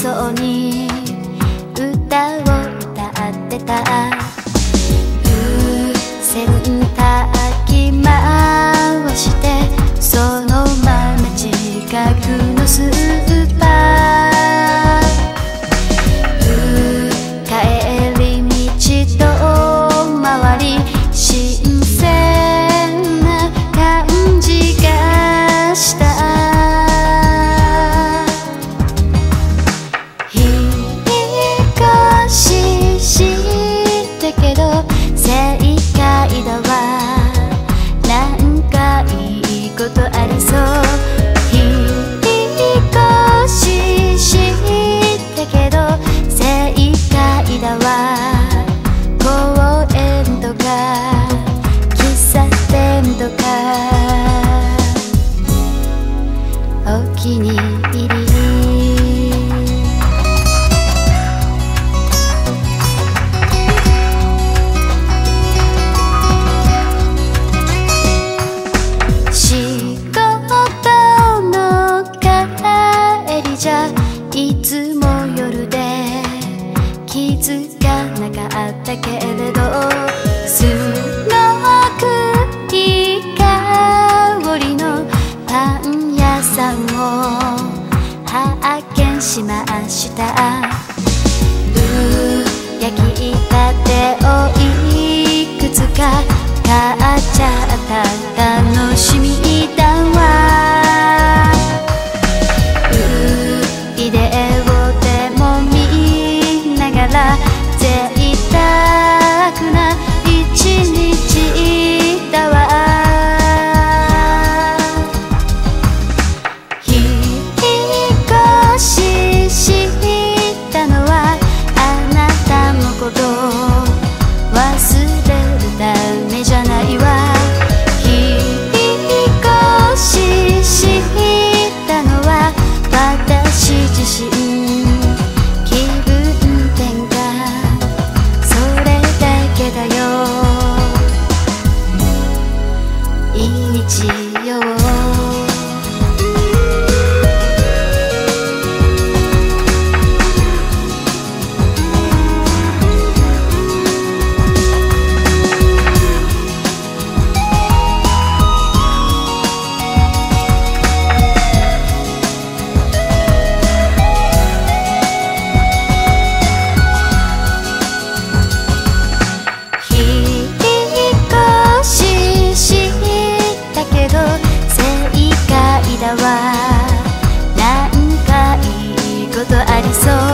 そうに歌を歌ってた時に入りしました。日曜は何かいいことありそう